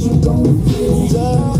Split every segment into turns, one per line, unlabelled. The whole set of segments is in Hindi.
you don't feel down.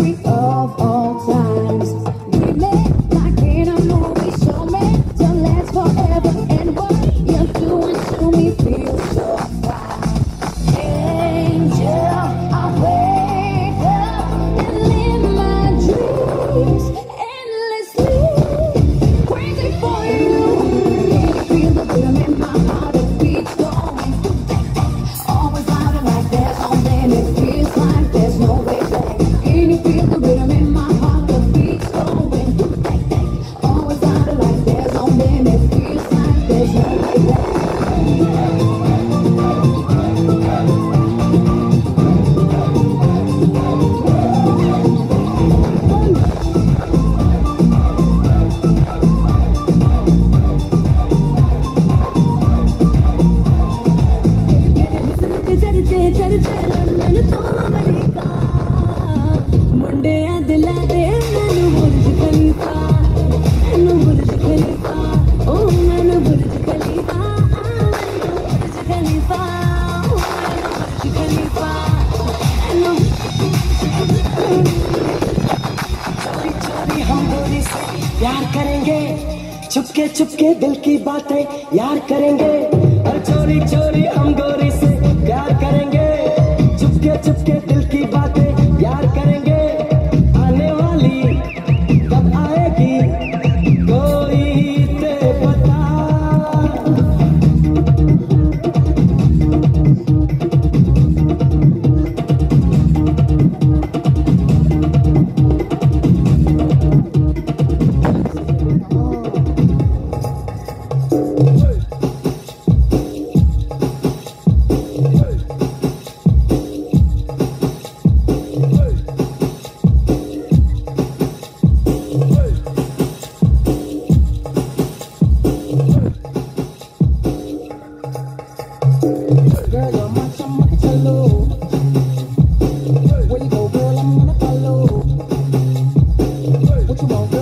of all.
प्यार करेंगे छुपके छुपके दिल की बातें यार करेंगे और चोरी चोरी हम गोरी से प्यार करेंगे छुपके छुपके दिल की बातें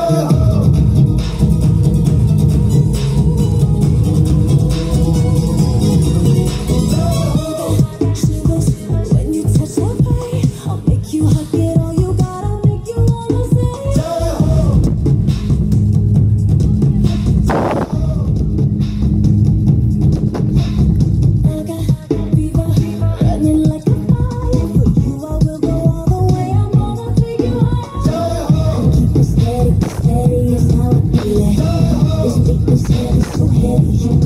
Oh.